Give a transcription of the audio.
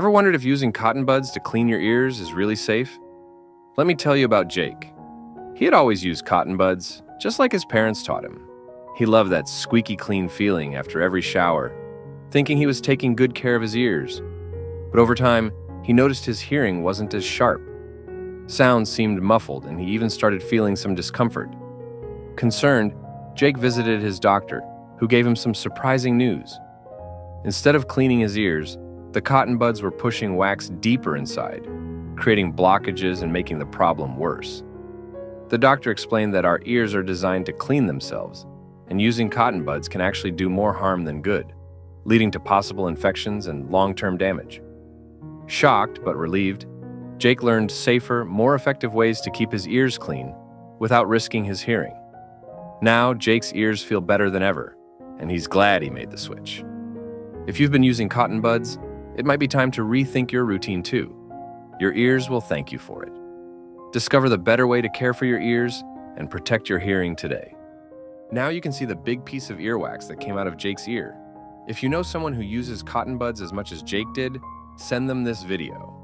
Ever wondered if using cotton buds to clean your ears is really safe? Let me tell you about Jake. He had always used cotton buds, just like his parents taught him. He loved that squeaky clean feeling after every shower, thinking he was taking good care of his ears. But over time, he noticed his hearing wasn't as sharp. Sounds seemed muffled, and he even started feeling some discomfort. Concerned, Jake visited his doctor, who gave him some surprising news. Instead of cleaning his ears, the cotton buds were pushing wax deeper inside, creating blockages and making the problem worse. The doctor explained that our ears are designed to clean themselves, and using cotton buds can actually do more harm than good, leading to possible infections and long term damage. Shocked but relieved, Jake learned safer, more effective ways to keep his ears clean without risking his hearing. Now, Jake's ears feel better than ever, and he's glad he made the switch. If you've been using cotton buds, it might be time to rethink your routine too. Your ears will thank you for it. Discover the better way to care for your ears and protect your hearing today. Now you can see the big piece of earwax that came out of Jake's ear. If you know someone who uses cotton buds as much as Jake did, send them this video.